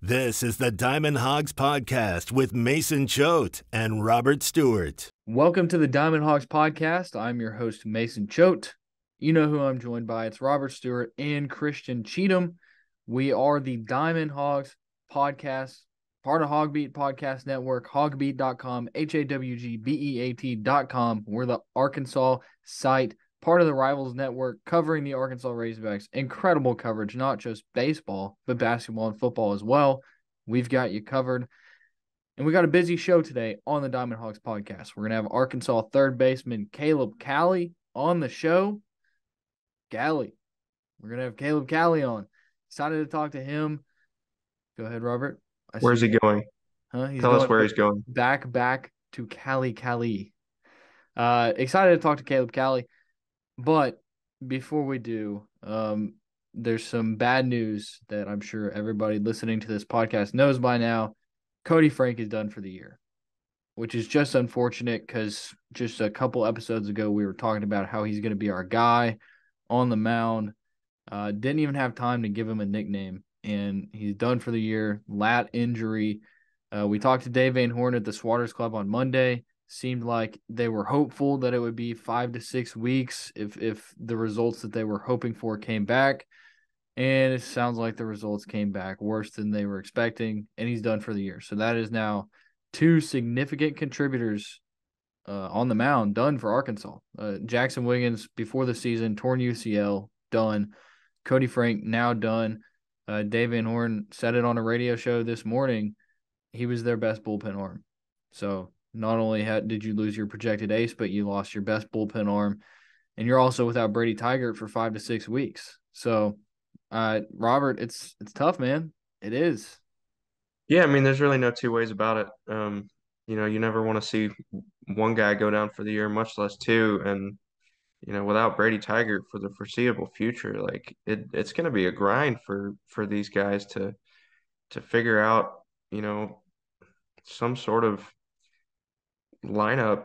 This is the Diamond Hawgs Podcast with Mason Choate and Robert Stewart. Welcome to the Diamond Hawgs Podcast. I'm your host, Mason Choate. You know who I'm joined by. It's Robert Stewart and Christian Cheatham. We are the Diamond Hawgs Podcast, part of HawgBeat Podcast Network, hawgbeat.com, H A W G B E A T.com. We're the Arkansas site part of the Rivals Network, covering the Arkansas Razorbacks. Incredible coverage, not just baseball, but basketball and football as well. We've got you covered. And we got a busy show today on the Diamond Hawgs podcast. We're going to have Arkansas third baseman Caleb Cali on the show. Cali. We're going to have Caleb Cali on. Excited to talk to him. Go ahead, Robert. I Where's he going? Huh? He's Tell us where he's going. Back, back to Cali, Cali. Uh, excited to talk to Caleb Cali. But before we do, um, there's some bad news that I'm sure everybody listening to this podcast knows by now. Koty Frank is done for the year, which is just unfortunate because just a couple episodes ago we were talking about how he's going to be our guy on the mound. Uh, didn't even have time to give him a nickname, and he's done for the year. Lat injury. Uh, we talked to Dave Van Horn at the Swatters Club on Monday seemed like they were hopeful that it would be five to six weeks if if the results that they were hoping for came back. And it sounds like the results came back worse than they were expecting, and he's done for the year. So that is now two significant contributors uh, on the mound done for Arkansas. Uh, Jaxon Wiggins before the season torn UCL done. Koty Frank now done. Uh, Dave Van Horn said it on a radio show this morning. He was their best bullpen arm. So not only had, did you lose your projected ace, but you lost your best bullpen arm, and you're also without Brady Tygart for five to six weeks. So, uh, Robert, it's it's tough, man. It is. Yeah, I mean, there's really no two ways about it. Um, you know, you never want to see one guy go down for the year, much less two. And you know, without Brady Tygart for the foreseeable future, like it, it's going to be a grind for for these guys to to figure out, you know, some sort of lineup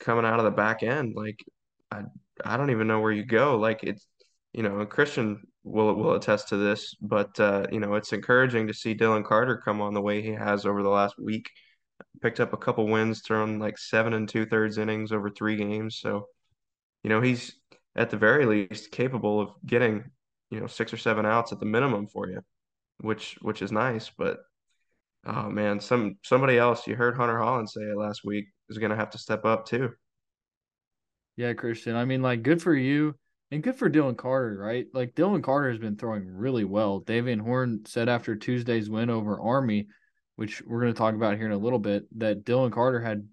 coming out of the back end. Like I I don't even know where you go. Like it's you know, Christian will will attest to this, but uh, you know, it's encouraging to see Dylan Carter come on the way he has over the last week. Picked up a couple wins, thrown like seven and two thirds innings over three games. So, you know, he's at the very least capable of getting, you know, six or seven outs at the minimum for you, which which is nice. But Oh man, some somebody else. You heard Hunter Hollan say it last week is going to have to step up too. Yeah, Christian. I mean, like, good for you and good for Dylan Carter, right? Like, Dylan Carter has been throwing really well. Dave Van Horn said after Tuesday's win over Army, which we're going to talk about here in a little bit, that Dylan Carter had,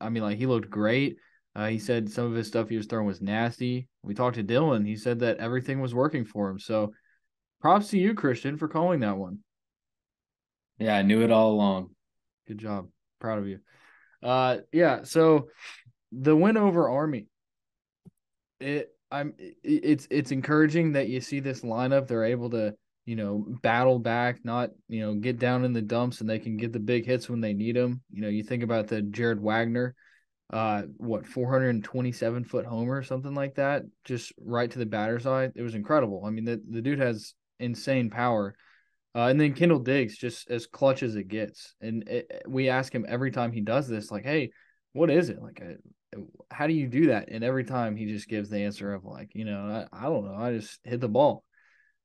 I mean, like, he looked great. Uh, he said some of his stuff he was throwing was nasty. We talked to Dylan. He said that everything was working for him. So, props to you, Christian, for calling that one. Yeah, I knew it all along. Good job. Proud of you. Uh yeah, so the win over Army. It I'm it's it's encouraging that you see this lineup. They're able to, you know, battle back, not, you know, get down in the dumps and they can get the big hits when they need them. You know, you think about the Jared Wagner, uh, what, 427 foot homer, something like that, just right to the batter's eye. It was incredible. I mean, the, the dude has insane power. Uh, and then Kendall Diggs just as clutch as it gets. And it, we ask him every time he does this, like, hey, what is it? Like, uh, how do you do that? And every time he just gives the answer of, like, you know, I, I don't know. I just hit the ball.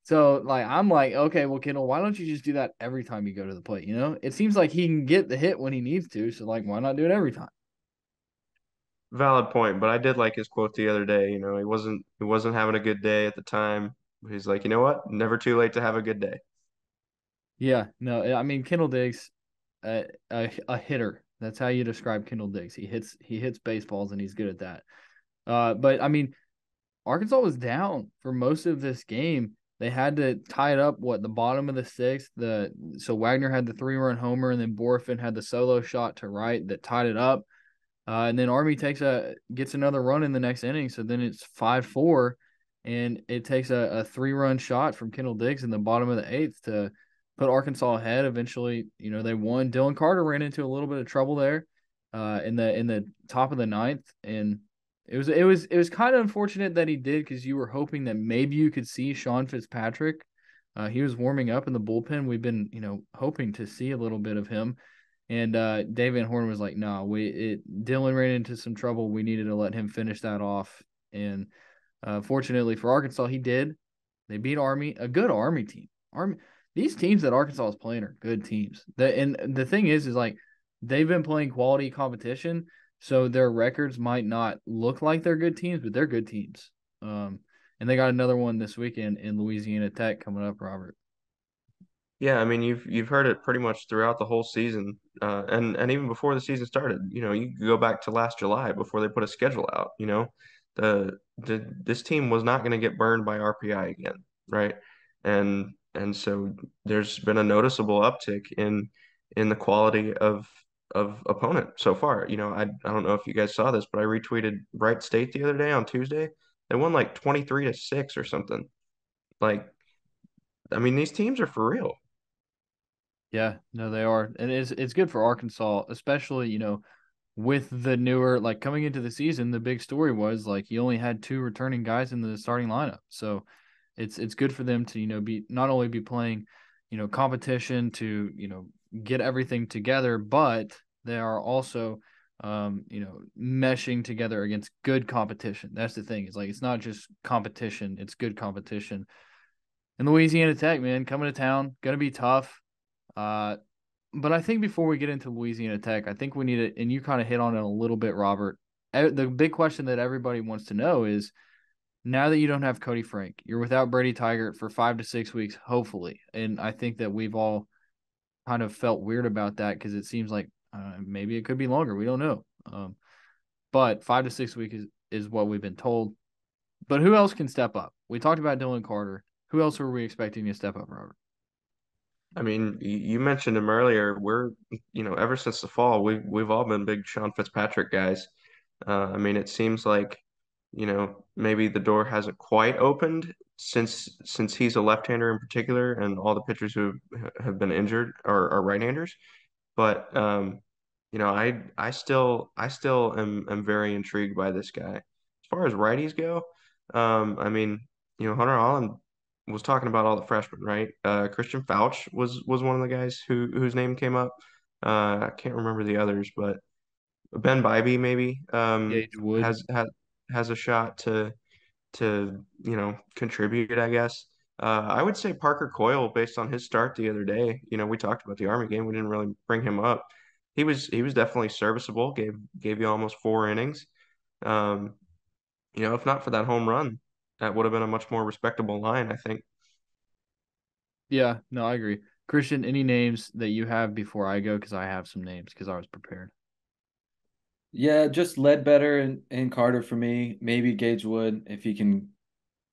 So, like, I'm like, okay, well, Kendall, why don't you just do that every time you go to the plate? You know, it seems like he can get the hit when he needs to. So, like, why not do it every time? Valid point, but I did like his quote the other day. You know, he wasn't he wasn't having a good day at the time. He's like, you know what? Never too late to have a good day. Yeah, no, I mean Kendall Diggs, uh, a a hitter. That's how you describe Kendall Diggs. He hits he hits baseballs and he's good at that. Uh, but I mean, Arkansas was down for most of this game. They had to tie it up. What the bottom of the sixth. The so Wagner had the three run homer and then Bohrofen had the solo shot to right that tied it up. Uh, and then Army takes a gets another run in the next inning. So then it's five four, and it takes a, a three run shot from Kendall Diggs in the bottom of the eighth to put Arkansas ahead. Eventually, you know, they won. Dylan Carter ran into a little bit of trouble there uh, in the in the top of the ninth, and it was it was it was kind of unfortunate that he did because you were hoping that maybe you could see Sean Fitzpatrick Uh, he was warming up in the bullpen. We've been, you know, hoping to see a little bit of him. And uh, Dave Van Horn was like, "No, nah, we it, Dylan ran into some trouble. We needed to let him finish that off." And uh, fortunately for Arkansas, he did. They beat Army, a good Army team. Army, these teams that Arkansas is playing are good teams. The, and the thing is, is like they've been playing quality competition, so their records might not look like they're good teams, but they're good teams. Um, and they got another one this weekend in Louisiana Tech coming up, Robert. Yeah, I mean you've you've heard it pretty much throughout the whole season, uh, and and even before the season started. You know, you go back to last July before they put a schedule out. You know, the the this team was not going to get burned by RPI again, right? And and so there's been a noticeable uptick in in the quality of of opponent so far. You know, I I don't know if you guys saw this, but I retweeted Wright State the other day on Tuesday. They won like 23 to 6 or something. Like I mean, these teams are for real. Yeah, no, they are. And it's it's good for Arkansas, especially, you know, with the newer like coming into the season, the big story was like you only had two returning guys in the starting lineup. So it's it's good for them to, you know, be not only be playing, you know, competition to, you know, get everything together, but they are also um, you know, meshing together against good competition. That's the thing. It's like it's not just competition, it's good competition. And Louisiana Tech, man, coming to town, gonna be tough. Uh, but I think before we get into Louisiana Tech, I think we need to, and you kind of hit on it a little bit, Robert. The big question that everybody wants to know is now that you don't have Koty Frank, you're without Brady Tygart for five to six weeks, hopefully. And I think that we've all kind of felt weird about that because it seems like uh, maybe it could be longer. We don't know. Um, but five to six weeks is, is what we've been told. But who else can step up? We talked about Dylan Carter. Who else were we expecting to step up, Robert? I mean, you mentioned him earlier. We're, you know, ever since the fall, we've we've all been big Sean Fitzpatrick guys. Uh, I mean, it seems like, you know, maybe the door hasn't quite opened since since he's a left-hander in particular, and all the pitchers who have been injured are, are right-handers. But um, you know, I I still I still am am very intrigued by this guy. As far as righties go, um, I mean, you know, Hunter Hollan was talking about all the freshmen, right? Uh, Christian Foutch was was one of the guys who whose name came up. Uh, I can't remember the others, but Ben Bybee maybe um, has has has a shot to to you know contribute, I guess. Uh, I would say Parker Coil, based on his start the other day. You know, we talked about the Army game. We didn't really bring him up. He was he was definitely serviceable. Gave gave you almost four innings. Um, you know, if not for that home run, that would have been a much more respectable line, I think. Yeah, no, I agree. Christian, any names that you have before I go? Because I have some names because I was prepared. Yeah, just Ledbetter and, and Carter for me. Maybe Gage Wood if he can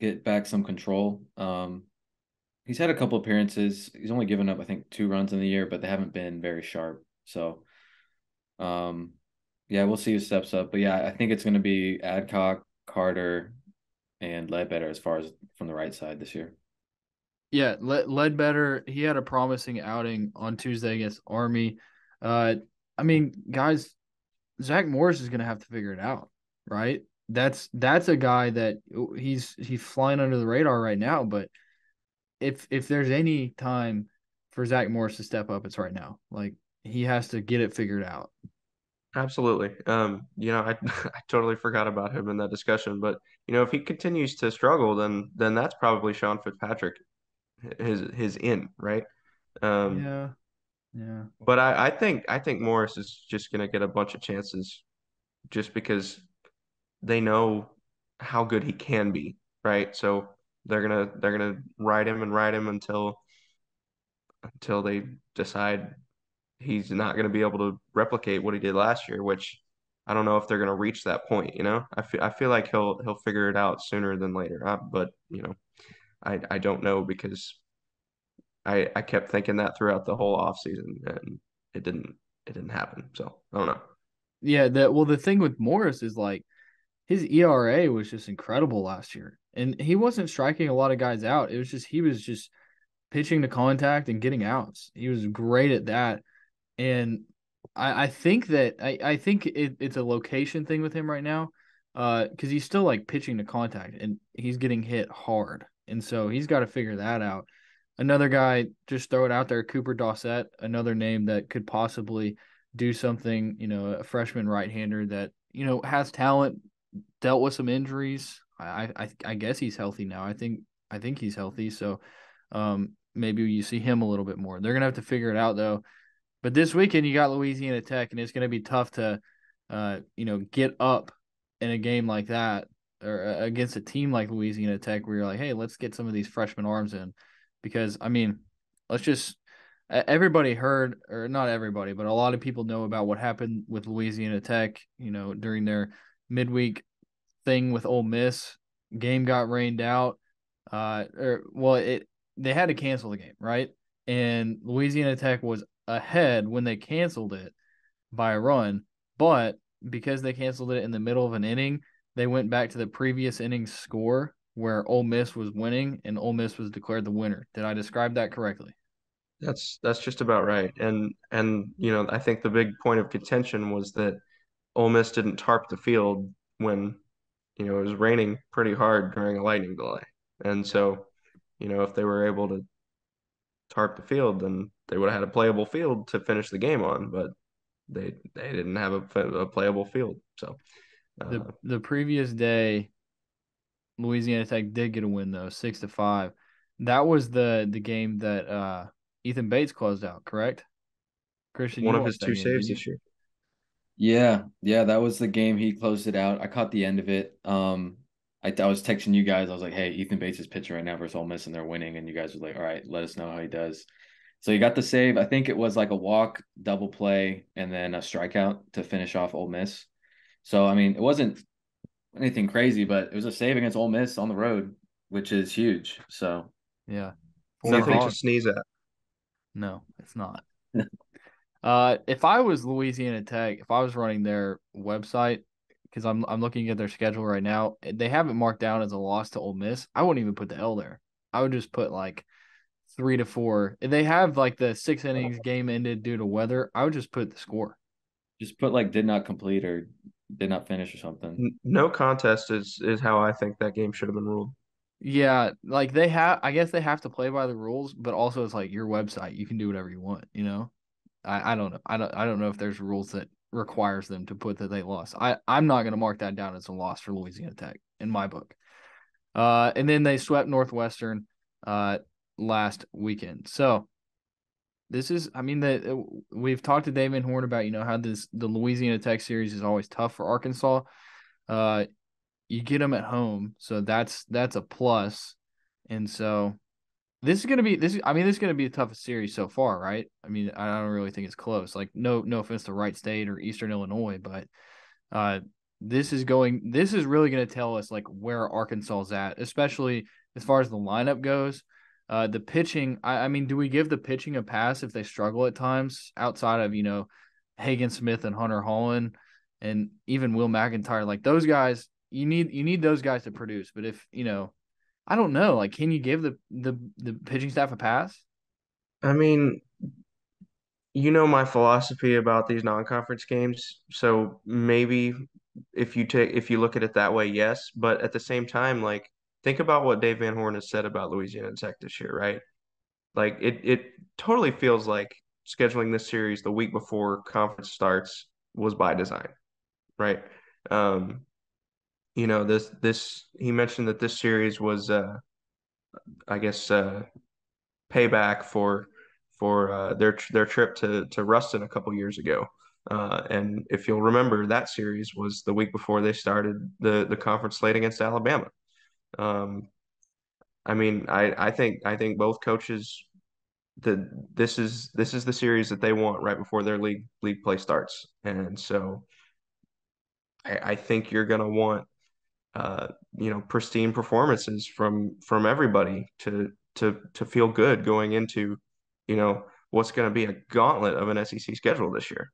get back some control. Um, he's had a couple appearances. He's only given up, I think, two runs in the year, but they haven't been very sharp. So, um, yeah, we'll see who steps up. But yeah, I think it's going to be Adcock, Carter, and Ledbetter as far as from the right side this year. Yeah, Led Ledbetter, he had a promising outing on Tuesday against Army. Uh, I mean, guys, Zach Morris is going to have to figure it out, right? That's that's a guy that he's he's flying under the radar right now. But if if there's any time for Zach Morris to step up, it's right now. Like he has to get it figured out. Absolutely. Um, you know, I I totally forgot about him in that discussion, but you know, if he continues to struggle, then then that's probably Sean Fitzpatrick, his his in right. Um, yeah, yeah. But I I think I think Morris is just gonna get a bunch of chances, just because they know how good he can be, right? So they're gonna they're gonna ride him and ride him until until they decide he's not going to be able to replicate what he did last year, which I don't know if they're going to reach that point. You know, I feel I feel like he'll he'll figure it out sooner than later. Uh, but you know, I I don't know because I I kept thinking that throughout the whole off season and it didn't it didn't happen. So I don't know. Yeah, that well the thing with Morris is like his ERA was just incredible last year. And he wasn't striking a lot of guys out. It was just he was just pitching to contact and getting outs. He was great at that and I, I think that I, I think it, it's a location thing with him right now, uh, because he's still like pitching to contact and he's getting hit hard, and so he's got to figure that out. Another guy, just throw it out there, Cooper Dossett, another name that could possibly do something. You know, a freshman right-hander that you know has talent, dealt with some injuries. I I, I guess he's healthy now. I think I think he's healthy. So um, maybe you see him a little bit more. They're gonna have to figure it out though. But this weekend you got Louisiana Tech, and it's gonna be tough to, uh, you know, get up in a game like that or uh, against a team like Louisiana Tech, where you're like, hey, let's get some of these freshman arms in, because I mean, let's just everybody heard or not everybody, but a lot of people know about what happened with Louisiana Tech, you know, during their midweek thing with Ole Miss. Game got rained out. Uh, or well, it they had to cancel the game, right? And Louisiana Tech was ahead when they canceled it by a run, but because they canceled it in the middle of an inning, they went back to the previous innings score where Ole Miss was winning and Ole Miss was declared the winner. Did I describe that correctly? That's that's just about right. And and you know, I think the big point of contention was that Ole Miss didn't tarp the field when you know it was raining pretty hard during a lightning delay. And so, you know, if they were able to tarp the field, then they would have had a playable field to finish the game on, but they they didn't have a, a playable field. So uh, the the previous day Louisiana Tech did get a win though, 6 to 5. That was the the game that uh Ethan Bates closed out, correct? Christian, one of his two saves this year. Yeah, yeah, that was the game he closed it out. I caught the end of it. Um, I, I was texting you guys. I was like, "Hey, Ethan Bates is pitching right now versus Ole Miss, and they're winning." And you guys were like, "All right, let us know how he does." So he got the save. I think it was like a walk, double play, and then a strikeout to finish off Ole Miss. So I mean, it wasn't anything crazy, but it was a save against Ole Miss on the road, which is huge. So yeah, nothing to sneeze at. No, it's not. uh, if I was Louisiana Tech, if I was running their website, because I'm I'm looking at their schedule right now, they have it marked down as a loss to Ole Miss. I wouldn't even put the L there. I would just put like three to four. If they have like the six innings game ended due to weather, I would just put the score. Just put like did not complete or did not finish or something. No contest is is how I think that game should have been ruled. Yeah, like they have. I guess they have to play by the rules, but also it's like your website. You can do whatever you want. You know, I, I don't know. I don't. I don't know if there's rules that requires them to put that they lost. I I'm not going to mark that down as a loss for Louisiana Tech in my book. Uh, and then they swept Northwestern uh last weekend. So this is, I mean, that we've talked to Dave Van Horn about you know how this the Louisiana Tech series is always tough for Arkansas. Uh, you get them at home, so that's that's a plus. And so this is gonna be this. I mean, this is gonna be the toughest series so far, right? I mean, I don't really think it's close. Like, no, no offense to Wright State or Eastern Illinois, but uh, this is going. This is really gonna tell us like where Arkansas is at, especially as far as the lineup goes. Uh, the pitching, I, I mean, do we give the pitching a pass if they struggle at times outside of you know Hagen Smith and Hunter Hollan and even Will McEntire? Like those guys, you need you need those guys to produce. But if you know, I don't know, like can you give the the the pitching staff a pass? I mean, you know my philosophy about these non-conference games, so maybe if you take if you look at it that way, yes. But at the same time, like think about what Dave Van Horn has said about Louisiana Tech this year, right? Like it it totally feels like scheduling this series the week before conference starts was by design, right? Um, you know this this he mentioned that this series was uh I guess uh payback for for uh, their their trip to to Ruston a couple years ago. Uh, and if you'll remember, that series was the week before they started the the conference slate against Alabama. Um, I mean, I I think I think both coaches the this is this is the series that they want right before their league league play starts, and so I, I think you're gonna want uh, you know, pristine performances from from everybody to to to feel good going into, you know, what's going to be a gauntlet of an SEC schedule this year.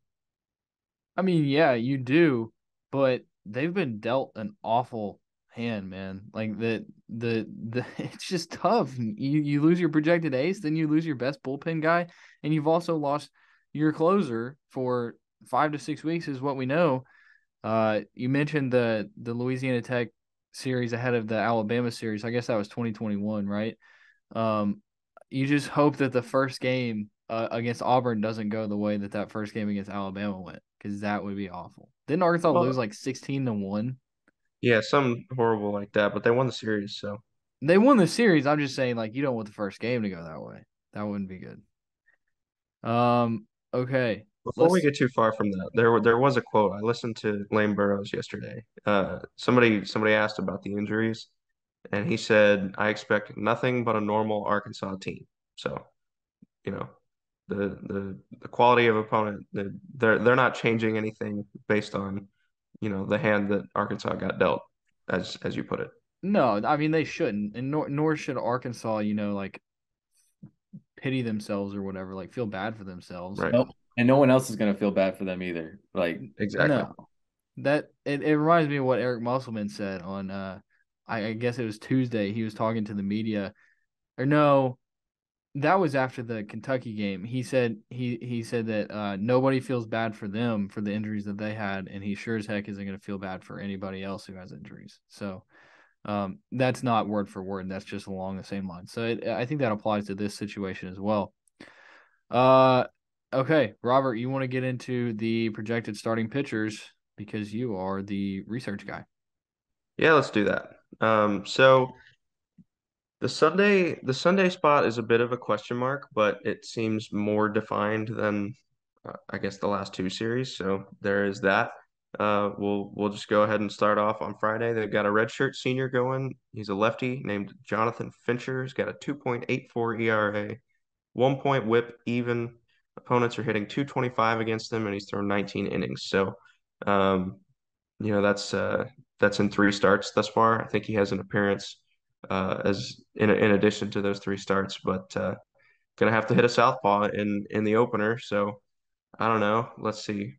I mean, yeah, you do, but they've been dealt an awful hand, man. Like the the the it's just tough. You you lose your projected ace, then you lose your best bullpen guy, and you've also lost your closer for five to six weeks, is what we know. Uh, you mentioned the the Louisiana Tech series ahead of the Alabama series. I guess that was 2021, right? Um, you just hope that the first game uh, against Auburn doesn't go the way that that first game against Alabama went, because that would be awful. Didn't Arkansas Well- lose like sixteen to one? Yeah, some horrible like that, but they won the series, so They won the series. I'm just saying, like, you don't want the first game to go that way. That wouldn't be good. Um. Okay. Before we Let's- get too far from that, there there was a quote. I listened to Lane Burroughs yesterday. Uh, somebody somebody asked about the injuries, and he said, "I expect nothing but a normal Arkansas team." So, you know, the the the quality of opponent, the, they're they're not changing anything based on, you know, the hand that Arkansas got dealt, as as you put it. No, I mean they shouldn't, and nor nor should Arkansas. You know, like pity themselves or whatever, like feel bad for themselves. Right. Nope. And no one else is gonna feel bad for them either. Like Exactly. No, that it, it reminds me of what Eric Musselman said on uh, I, I guess it was Tuesday. He was talking to the media, or no, that was after the Kentucky game. He said he he said that uh, nobody feels bad for them for the injuries that they had, and he sure as heck isn't going to feel bad for anybody else who has injuries. So. Um, that's not word for word. And that's just along the same line. So it, I think that applies to this situation as well. Uh, okay, Robert, you want to get into the projected starting pitchers because you are the research guy. Yeah, let's do that. Um, so the Sunday the Sunday spot is a bit of a question mark, but it seems more defined than uh, I guess the last two series. So there is that. Uh, we'll we'll just go ahead and start off on Friday. They've got a redshirt senior going. He's a lefty named Jonathan Fincher. He's got a 2.84 ERA, one point whip even. Opponents are hitting 225 against him, and he's thrown 19 innings. So, um, you know that's uh, that's in three starts thus far. I think he has an appearance uh, as in in addition to those three starts, but uh, gonna have to hit a southpaw in in the opener. So I don't know. Let's see.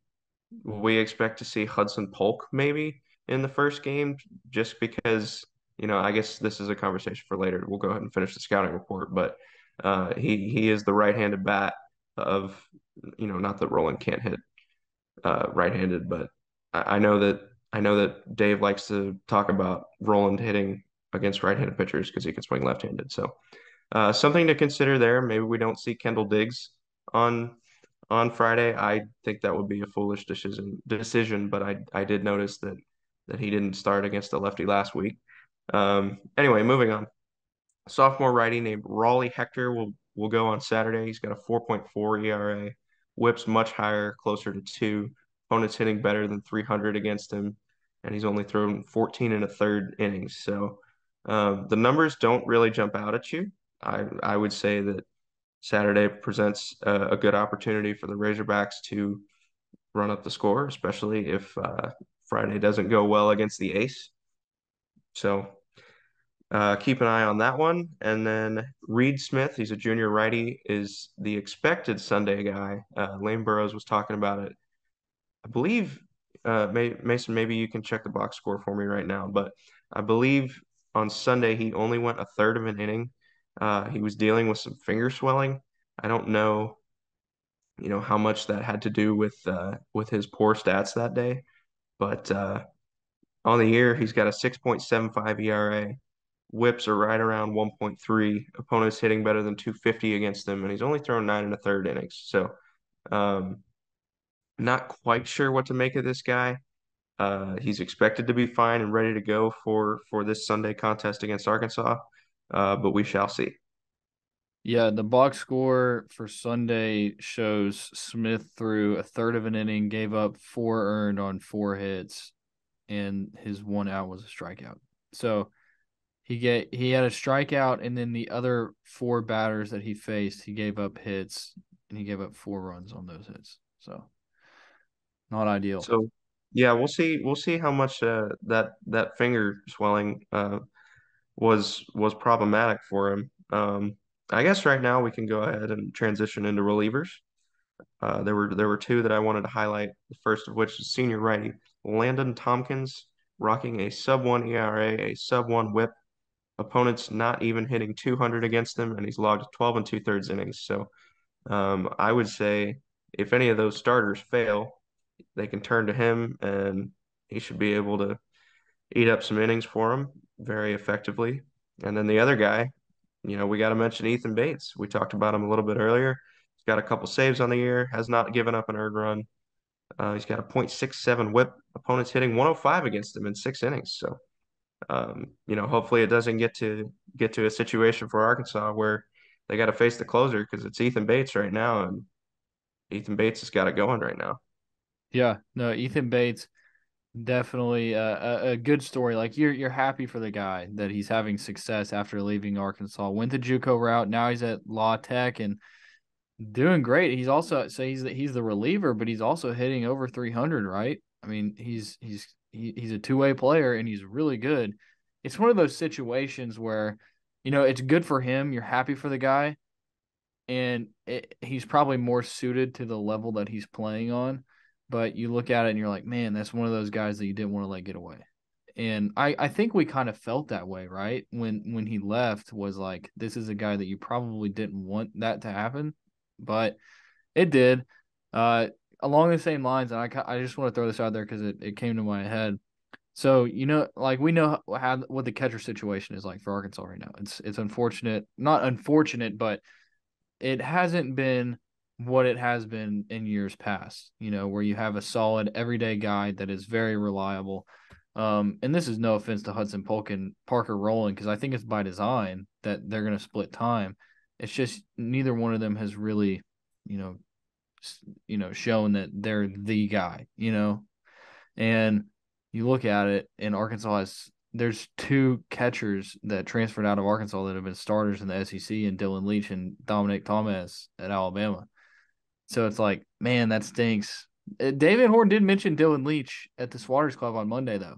We expect to see Hudson Polk maybe in the first game, just because you know. I guess this is a conversation for later. We'll go ahead and finish the scouting report, but uh, he he is the right-handed bat of you know. Not that Rowland can't hit uh, right-handed, but I, I know that I know that Dave likes to talk about Rowland hitting against right-handed pitchers because he can swing left-handed. So uh, something to consider there. Maybe we don't see Kendall Diggs on on Friday. I think that would be a foolish decision decision, but I I did notice that that he didn't start against a lefty last week. Um, anyway, moving on. Sophomore righty named Raleigh Hector will will go on Saturday. He's got a 4.4 ERA, whips much higher, closer to two. Opponents hitting better than 300 against him, and he's only thrown 14 and a third innings. So um, the numbers don't really jump out at you. I I would say that Saturday presents a, a good opportunity for the Razorbacks to run up the score, especially if uh, Friday doesn't go well against the Ace. So uh, keep an eye on that one. And then Reed Smith, he's a junior righty, is the expected Sunday guy. Uh, Lane Burroughs was talking about it. I believe, uh, May- Mason, maybe you can check the box score for me right now, but I believe on Sunday he only went a third of an inning. Uh, he was dealing with some finger swelling. I don't know, you know, how much that had to do with uh, with his poor stats that day, but uh, on the year he's got a 6.75 ERA. Whips are right around 1.3. Opponents hitting better than 250 against him, and he's only thrown nine and a third innings. So, um, not quite sure what to make of this guy. Uh, he's expected to be fine and ready to go for for this Sunday contest against Arkansas, uh, but we shall see. Yeah, the box score for Sunday shows Smith threw a third of an inning, gave up four earned on four hits, and his one out was a strikeout. So he get he had a strikeout, and then the other four batters that he faced, he gave up hits, and he gave up four runs on those hits. So not ideal. So, yeah, we'll see. We'll see how much uh, that that finger swelling uh, was was problematic for him. Um, I guess right now we can go ahead and transition into relievers. Uh, there were there were two that I wanted to highlight. The first of which is senior righty Landon Tompkins, rocking a sub one ERA, a sub one WHIP. Opponents not even hitting 200 against him, and he's logged 12 and two thirds innings. So, um, I would say if any of those starters fail, they can turn to him, and he should be able to eat up some innings for them very effectively. And then the other guy, you know, we got to mention Ethan Bates. We talked about him a little bit earlier. He's got a couple saves on the year, has not given up an earned run. Uh, he's got a .67 whip. Opponents hitting 105 against him in six innings. So, um, you know, hopefully it doesn't get to get to a situation for Arkansas where they got to face the closer because it's Ethan Bates right now, and Ethan Bates has got it going right now. Yeah, no, Ethan Bates definitely a, a good story. Like you're you're happy for the guy that he's having success after leaving Arkansas. Went the JUCO route. Now he's at Law Tech and doing great. He's also so he's the, he's the reliever, but he's also hitting over 300. Right? I mean, he's he's he, he's a two way player and he's really good. It's one of those situations where you know it's good for him. You're happy for the guy, and it, he's probably more suited to the level that he's playing on but you look at it and you're like, man, that's one of those guys that you didn't want to let get away. And I, I think we kind of felt that way, right? When when he left was like, this is a guy that you probably didn't want that to happen, but it did. Uh, along the same lines, and I, I just want to throw this out there because it, it came to my head. So you know, like we know how what the catcher situation is like for Arkansas right now. It's it's unfortunate, not unfortunate, but it hasn't been what it has been in years past, you know, where you have a solid everyday guy that is very reliable. Um, and this is no offense to Hudson Polk and Parker Rowland because I think it's by design that they're going to split time. It's just neither one of them has really, you know, you know, shown that they're the guy, you know. And you look at it, and Arkansas has there's two catchers that transferred out of Arkansas that have been starters in the SEC, and Dylan Leach and Dominic Tamez at Alabama. So it's like, man, that stinks. Uh, Dave Van Horn did mention Dylan Leach at the Swatters Club on Monday, though.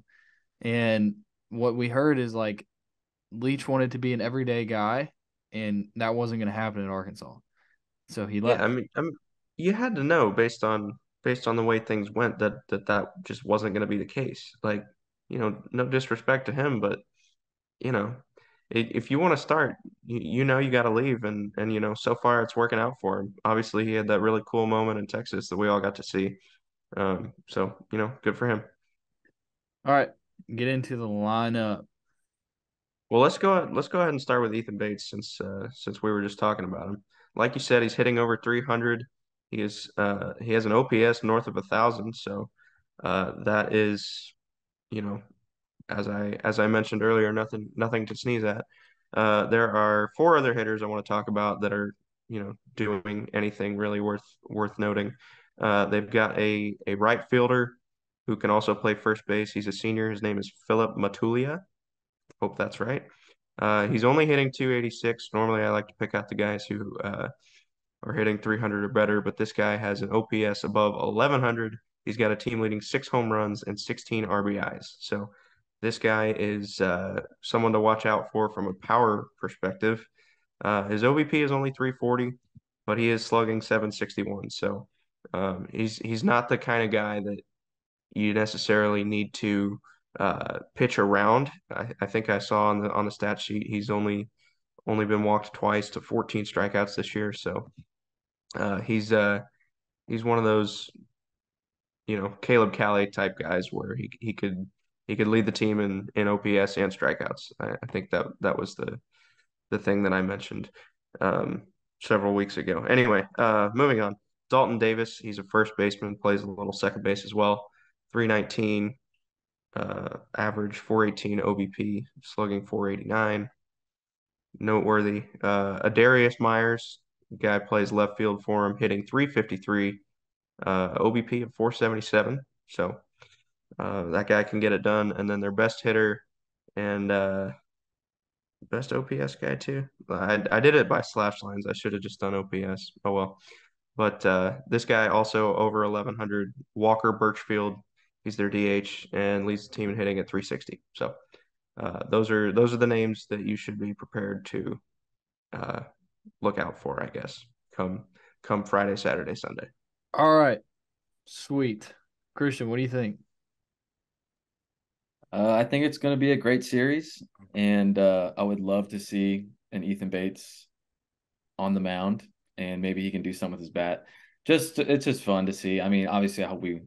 And what we heard is like Leach wanted to be an everyday guy, and that wasn't going to happen in Arkansas. So he left. Yeah, I mean, I mean, you had to know based on based on the way things went that that that just wasn't going to be the case. Like, you know, no disrespect to him, but you know, if you want to start, you, you know you got to leave, and and you know so far it's working out for him. Obviously, he had that really cool moment in Texas that we all got to see. Um, so you know, good for him. All right, get into the lineup. Well, let's go. Let's go ahead and start with Ethan Bates since uh, since we were just talking about him. Like you said, he's hitting over 300. He is uh, he has an OPS north of a thousand. So uh, that is, you know, as I as I mentioned earlier, nothing nothing to sneeze at. Uh, there are four other hitters I want to talk about that are you know doing anything really worth worth noting. Uh, they've got a a right fielder who can also play first base. He's a senior. His name is Philip Matulia. Hope that's right. Uh, he's only hitting 286. Normally, I like to pick out the guys who uh, are hitting 300 or better, but this guy has an OPS above 1100. He's got a team leading six home runs and 16 RBIs. So this guy is uh, someone to watch out for from a power perspective. Uh, his OBP is only 340, but he is slugging 761. So um, he's he's not the kind of guy that you necessarily need to uh, pitch around. I, I, think I saw on the on the stat sheet he's only only been walked twice to 14 strikeouts this year. So uh, he's uh he's one of those you know Caleb Cali type guys where he he could he could lead the team in in OPS and strikeouts. I, I think that that was the the thing that I mentioned um, several weeks ago. Anyway, uh, moving on. Dalton Davis, he's a first baseman, plays a little second base as well. 319 uh, average, 418 OBP, slugging 489. Noteworthy. Uh, Adarius Myers, guy plays left field for him, hitting 353, uh, OBP of 477. So uh, that guy can get it done. And then their best hitter and uh, best OPS guy too. I I did it by slash lines. I should have just done OPS. Oh well. But uh, this guy also over 1100. Walker Birchfield, he's their DH and leads the team in hitting at 360. So uh, those are those are the names that you should be prepared to uh, look out for. I guess come come Friday, Saturday, Sunday. All right, sweet. Christian, what do you think? Uh, I think it's going to be a great series, and uh, I would love to see an Ethan Bates on the mound, and maybe he can do something with his bat. Just it's just fun to see. I mean, obviously, I hope we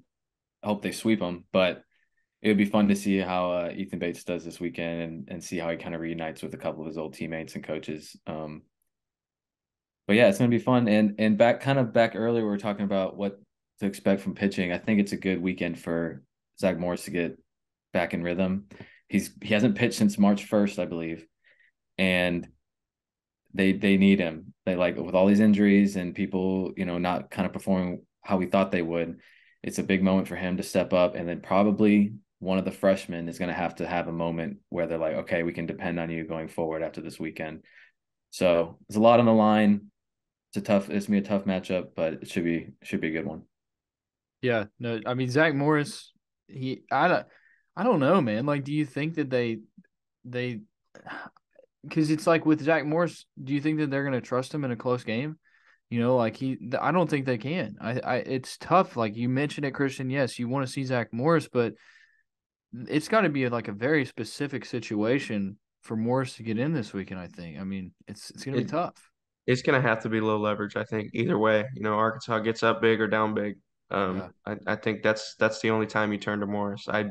I hope they sweep him, but it would be fun to see how uh, Ethan Bates does this weekend and and see how he kind of reunites with a couple of his old teammates and coaches. Um, but yeah, it's gonna be fun. And and back kind of back earlier, we were talking about what to expect from pitching. I think it's a good weekend for Zach Morris to get back in rhythm. He's he hasn't pitched since March first, I believe, and they they need him. They like with all these injuries and people, you know, not kind of performing how we thought they would. It's a big moment for him to step up, and then probably one of the freshmen is going to have to have a moment where they're like, okay, we can depend on you going forward after this weekend. So there's a lot on the line. It's a tough. It's gonna be a tough matchup, but it should be should be a good one. Yeah, no, I mean Zach Morris, he I don't I don't know, man. Like, do you think that they they because it's like with Zach Morris, do you think that they're gonna trust him in a close game? You know, like he, I don't think they can. I, I, it's tough. Like you mentioned it, Christian. Yes, you want to see Zach Morris, but it's got to be like a very specific situation for Morris to get in this weekend. I think. I mean, it's it's gonna be tough. It's gonna have to be low leverage, I think. Either way, you know, Arkansas gets up big or down big. Um, Yeah. I, I think that's that's the only time you turn to Morris. I,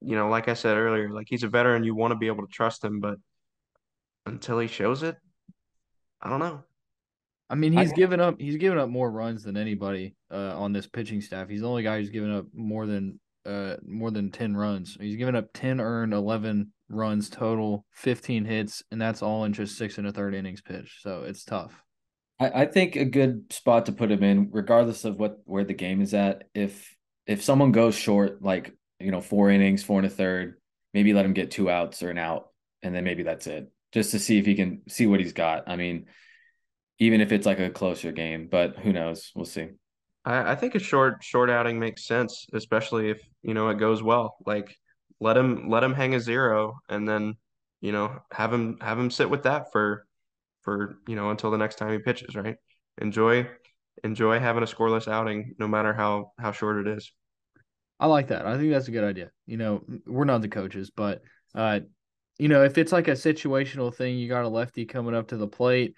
you know, like I said earlier, like he's a veteran, you want to be able to trust him, but until he shows it, I don't know. I mean, I- he's given up. He's given up more runs than anybody uh, on this pitching staff. He's the only guy who's given up more than uh more than ten runs. He's given up ten earned, eleven runs total, fifteen hits, and that's all in just six and a third innings pitched. So it's tough. I, I think a good spot to put him in, regardless of what where the game is at. If if someone goes short, like you know, four innings, four and a third, maybe let him get two outs or an out, and then maybe that's it, just to see if he can see what he's got. I mean, even if it's like a closer game, but who knows? We'll see. I, I think a short short outing makes sense, especially if, you know, it goes well. Like let him let him hang a zero and then, you know, have him have him sit with that for for, you know, until the next time he pitches, right? Enjoy enjoy having a scoreless outing no matter how how short it is. I like that. I think that's a good idea. You know, we're not the coaches, but uh, you know, if it's like a situational thing, you got a lefty coming up to the plate,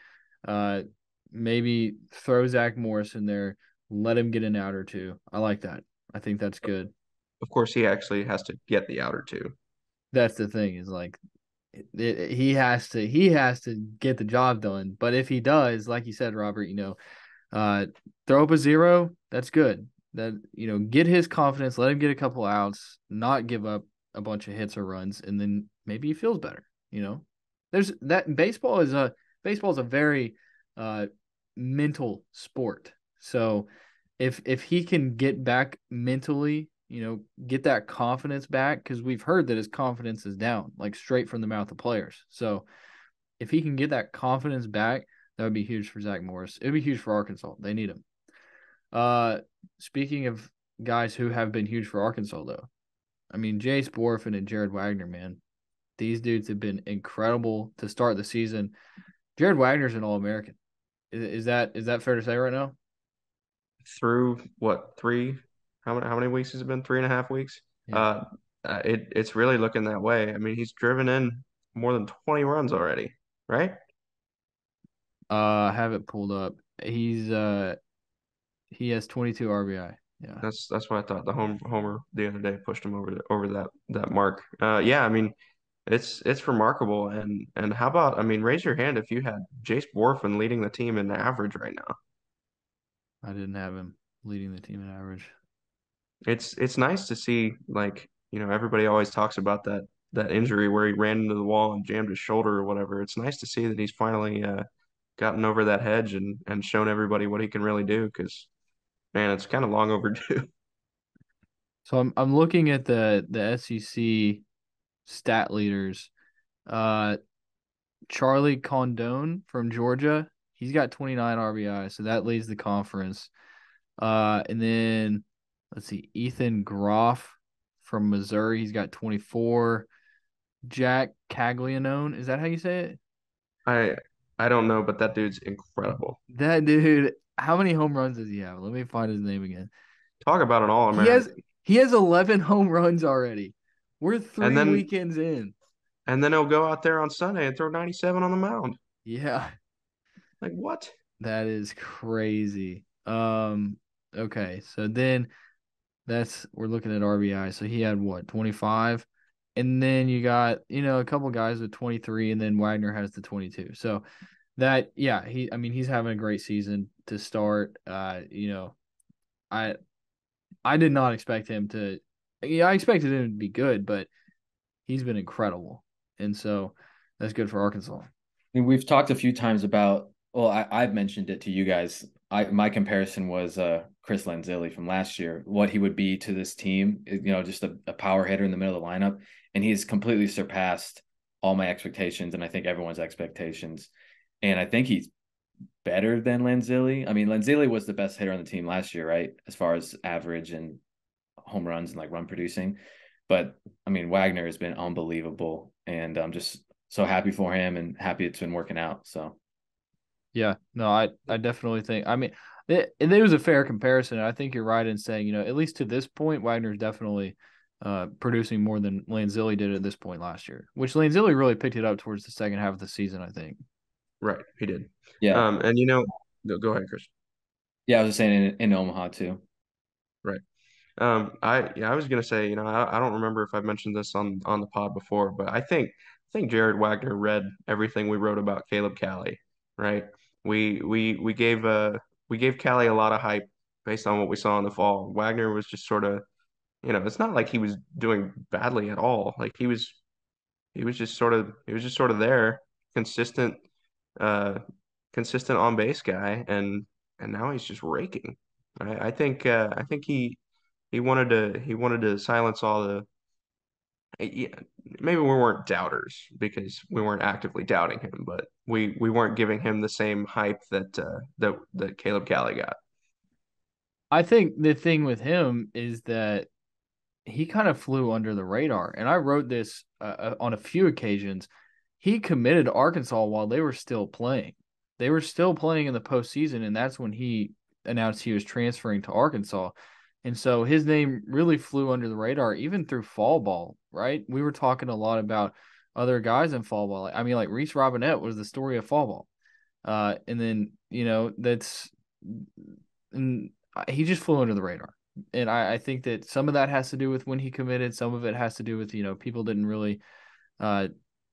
uh, maybe throw Zach Morris in there, let him get an out or two. I like that. I think that's good. Of course, he actually has to get the outer two. That's the thing is like it, it- he has to he has to get the job done. But if he does, like you said, Robert, you know, uh, throw up a zero, that's good. That you know, get his confidence, let him get a couple outs, not give up a bunch of hits or runs, and then maybe he feels better. You know, there's that baseball is a baseball is a very uh mental sport. So if if he can get back mentally, you know, get that confidence back, because we've heard that his confidence is down, like straight from the mouth of players. So if he can get that confidence back, that would be huge for Zach Morris. It would be huge for Arkansas. They need him. Uh, speaking of guys who have been huge for Arkansas, though, I mean Jace Bohrofen and Jared Wagner, man, these dudes have been incredible to start the season. Jared Wagner's an All American. Is, is that is that fair to say right now? Through what, three? How many how many weeks has it been? Three and a half weeks? Yeah. Uh, uh, it it's really looking that way. I mean, he's driven in more than 20 runs already, right? Uh, I have it pulled up. He's uh, he has 22 RBI. Yeah. That's that's what I thought. The home homer the other day pushed him over the, over that that mark. Uh, yeah, I mean, it's it's remarkable. And and how about I mean, raise your hand if you had Jace Bohrofen leading the team in the average right now. I didn't have him leading the team in average. It's it's nice to see like you know everybody always talks about that that injury where he ran into the wall and jammed his shoulder or whatever. It's nice to see that he's finally uh, gotten over that hedge and and shown everybody what he can really do. Because man, it's kind of long overdue. So I'm I'm looking at the the SEC stat leaders. Uh, Charlie Condon from Georgia, he's got 29 RBI, so that leads the conference. Uh, and then let's see, Ethan Groff from Missouri, he's got 24. Jack Caglianone, is that how you say it? I I don't know, but that dude's incredible. That dude, how many home runs does he have? Let me find his name again. Talk about an all He has he has 11 home runs already. We're three then- weekends in. And then he'll go out there on Sunday and throw 97 on the mound. Yeah, Like what? that is crazy. Um, okay, so then That's we're looking at RBI. So he had what, 25? And then you got, you know, a couple guys with 23 and then Wagner has the 22. So that yeah, he I mean he's having a great season to start. Uh, you know, I I did not expect him to yeah, I expected him to be good, but he's been incredible. And so that's good for Arkansas. Mean, we've talked a few times about well, I, I've mentioned it to you guys. I my comparison was uh Chris Lanzilli from last year, what he would be to this team, you know, just a, a power hitter in the middle of the lineup. And he's completely surpassed all my expectations and I think everyone's expectations. And I think he's better than Lanzilli. I mean, Lanzilli was the best hitter on the team last year, right? As far as average and home runs and like run producing. But I mean, Wagner has been unbelievable, and I'm just so happy for him and happy it's been working out. So, yeah, no, I I definitely think. I mean, it, it was a fair comparison. I think you're right in saying, you know, at least to this point, Wagner's definitely uh, producing more than Lanzilli did at this point last year, which Lanzilli really picked it up towards the second half of the season, I think. Right, he did. Yeah. Um, and you know, no, go ahead, Chris. Yeah, I was just saying in, in Omaha too. Right. Um, I yeah, I was gonna say, you know, I, I don't remember if I've mentioned this on on the pod before, but I think I think Jared Wagner read everything we wrote about Caleb Cali, right? We we we gave uh we gave Cali a lot of hype based on what we saw in the fall. Wagner was just sort of, you know, it's not like he was doing badly at all. Like he was he was just sort of he was just sort of there, consistent uh consistent on base guy and and now he's just raking. I, I think uh, I think he he wanted to he wanted to silence all the yeah, maybe we weren't doubters because we weren't actively doubting him, but we we weren't giving him the same hype that uh, that that Caleb Cali got. I think the thing with him is that he kind of flew under the radar, and I wrote this uh, uh on a few occasions. He committed to Arkansas while they were still playing. They were still playing in the postseason, and that's when he announced he was transferring to Arkansas. And so his name really flew under the radar, even through fall ball, right? We were talking a lot about other guys in fall ball. I mean, like Reese Robinette was the story of fall ball. Uh, and then, you know, that's, and he just flew under the radar. And I, I think that some of that has to do with when he committed. Some of it has to do with, you know, people didn't really uh,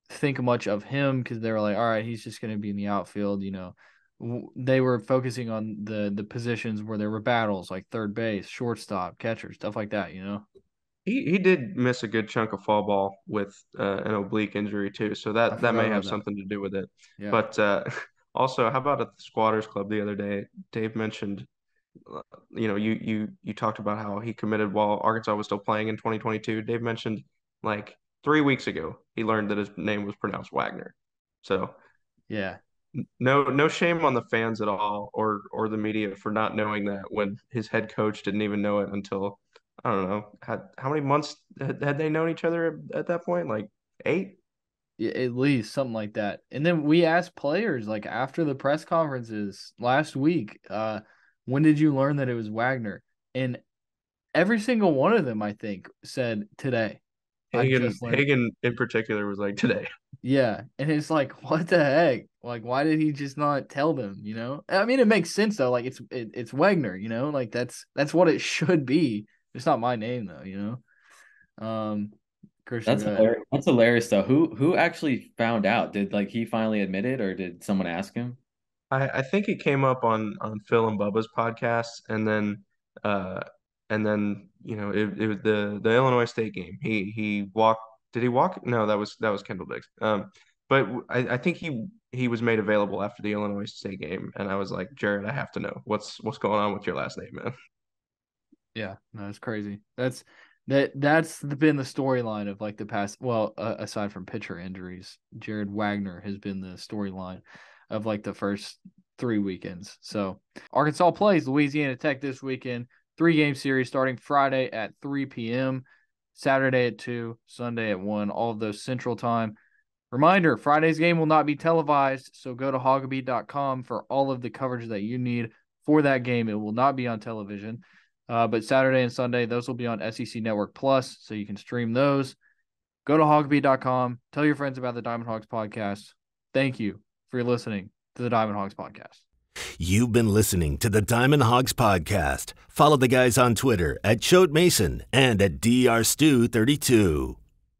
think much of him because they were like, all right, he's just going to be in the outfield, you know they were focusing on the the positions where there were battles like third base, shortstop, catcher, stuff like that. You know. He he did miss a good chunk of fall ball with uh, an oblique injury too, so that that may have that. something to do with it. Yeah. But uh, also, how about at the Squatters Club the other day? Dave mentioned, uh, you know, you you you talked about how he committed while Arkansas was still playing in 2022. Dave mentioned like three weeks ago he learned that his name was pronounced Wagner. So yeah, no no shame on the fans at all or or the media for not knowing that when his head coach didn't even know it until I don't know had how many months had, had they known each other at that point? Like eight? Yeah, at least something like that. And then we asked players like after the press conferences last week uh when did you learn that it was Wagner? And every single one of them I think said today Hagen Hagen in particular was like today yeah, and it's like, what the heck? Like, why did he just not tell them? You know, I mean, it makes sense though. Like, it's it, it's Wagner. You know, like that's that's what it should be. It's not my name though. You know, um, Christian, that's hilarious. that's hilarious though. Who who actually found out? Did like he finally admit it, or did someone ask him? I I think it came up on on Phil and Bubba's podcast, and then uh and then you know it, it was the the Illinois State game. He he walked did he walk? No, that was that was Kendall Diggs. Um, but I, I think he he was made available after the Illinois State game, and I was like, Jared, I have to know what's what's going on with your last name, man. Yeah, no, that's crazy. That's that that's been the storyline of like the past. Well, uh, aside from pitcher injuries, Jared Wagner has been the storyline of like the first three weekends. So Arkansas plays Louisiana Tech this weekend. Three game series starting Friday at 3 p.m. Saturday at 2, Sunday at 1, all of those central time. Reminder Friday's game will not be televised, so go to hawgbeat.com for all of the coverage that you need for that game. It will not be on television. Uh, but Saturday and Sunday, those will be on SEC Network Plus, so you can stream those. Go to hawgbeat.com. Tell your friends about the Diamond Hawgs podcast. Thank you for listening to the Diamond Hawgs podcast. You've been listening to the Diamond Hawgs podcast. Follow the guys on Twitter at Choate Mason and at drstew32.